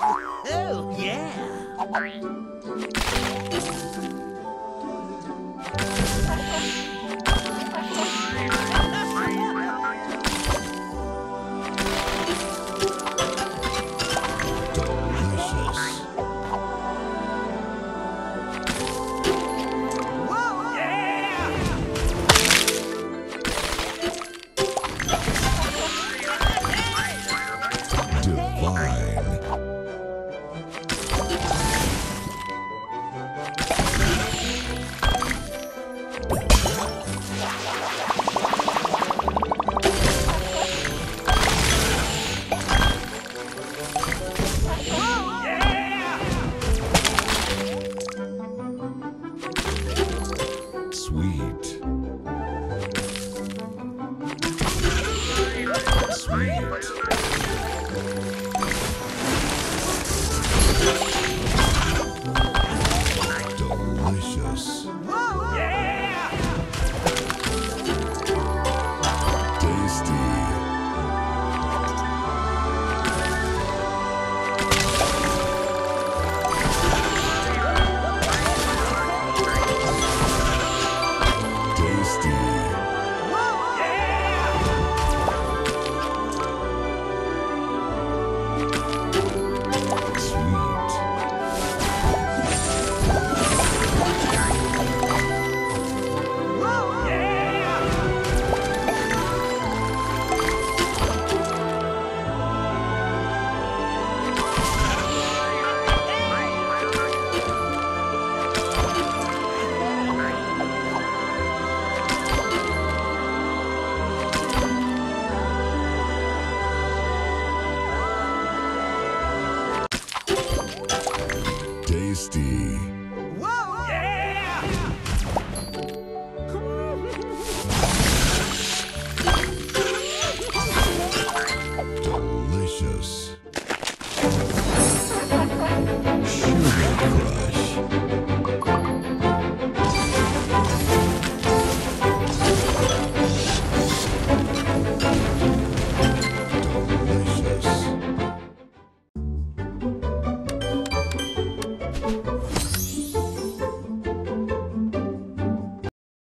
Oh, yeah. Sweet. Tasty.